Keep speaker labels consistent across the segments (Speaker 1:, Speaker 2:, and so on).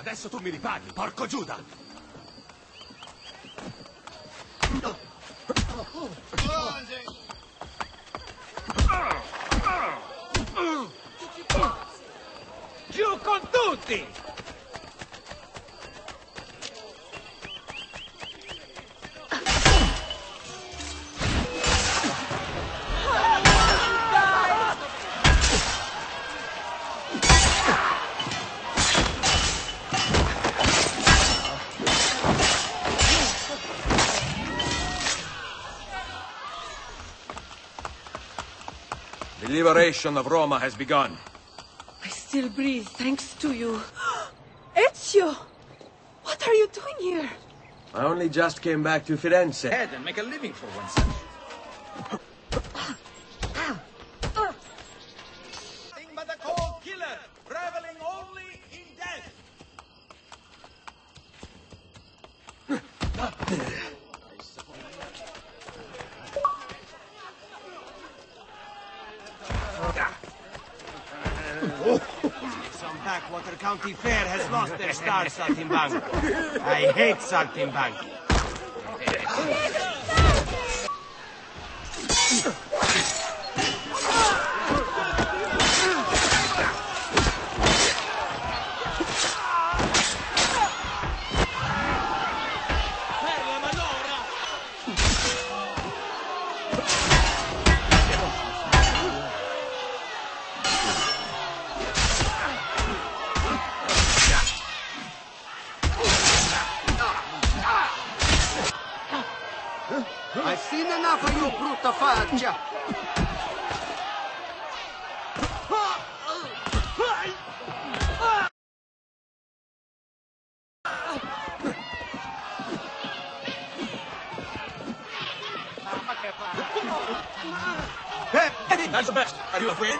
Speaker 1: Adesso tu mi ripaghi, porco Giuda!
Speaker 2: Giù con tutti!
Speaker 3: Liberation of Roma has begun.
Speaker 4: I still breathe thanks to you. Ezio! What are you doing here?
Speaker 3: I only just came back to Firenze.
Speaker 2: Head and make a living for oneself. Nothing
Speaker 1: backwater county fair has lost their star, Saltimbanco. I hate Saltimbanco.
Speaker 5: I've seen enough of you, brutta faccia!
Speaker 2: That's the best. Are you afraid?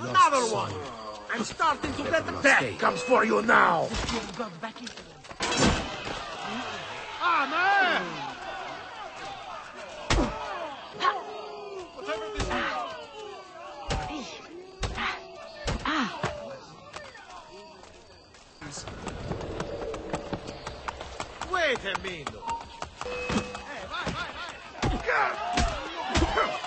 Speaker 1: Another one! I'm starting to get the death comes for you now! Ah, man! Wait a minute! Hey, vai, vai, vai!